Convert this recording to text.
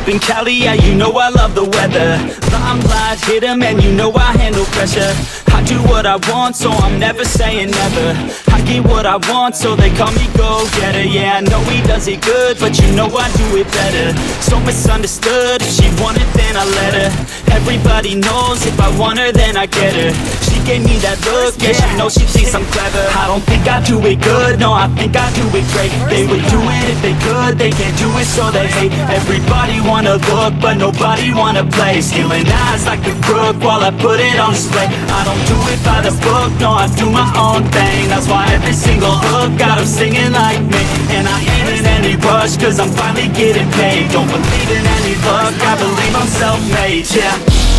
up in Cali, yeah, you know I love the weather. Limelight, hit 'em and you know I handle pressure. I do what I want, so I'm never saying never. I get what I want, so they call me go-getter. Yeah, I know he does it good, but you know I do it better. So misunderstood, if she wanted then I let her. Everybody knows, if I want her then I get her. She gave me that look, yeah, she knows she thinks I'm clever. I don't think I do it good, no, I think I do it great. They would do it if they they can't do it so they hate. Everybody wanna look, but nobody wanna play. Stealing eyes like a crook while I put it on display. I don't do it by the book, no, I do my own thing. That's why every single hook got 'em singing like me. And I ain't in any rush, cause I'm finally getting paid. Don't believe in any luck, I believe I'm self-made, yeah